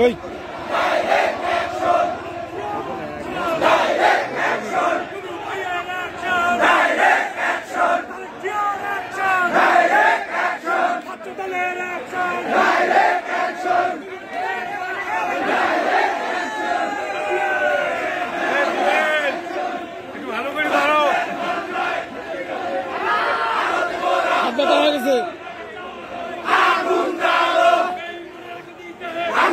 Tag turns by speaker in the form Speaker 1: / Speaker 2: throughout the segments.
Speaker 1: ওই
Speaker 2: ভালো করে ধরো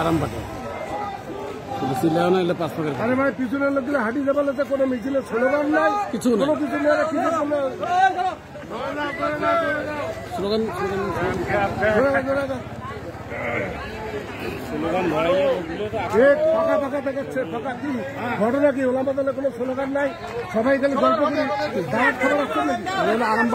Speaker 1: আরাম পাঠে শুধু সিলেও না এলে পাঁচ পকেট
Speaker 3: আরে ভাই পিছনের লোকগুলো হাঁটি যাবার লোকে কোনো মিছিলে স্লোগান নাই?
Speaker 1: কিছু না
Speaker 3: কোনো কিছু
Speaker 1: স্লোগান
Speaker 3: ঘটনা কি? ওলামাদ কোনো স্লোগান নাই? সবাই গেলে গল্প করে
Speaker 1: আরাম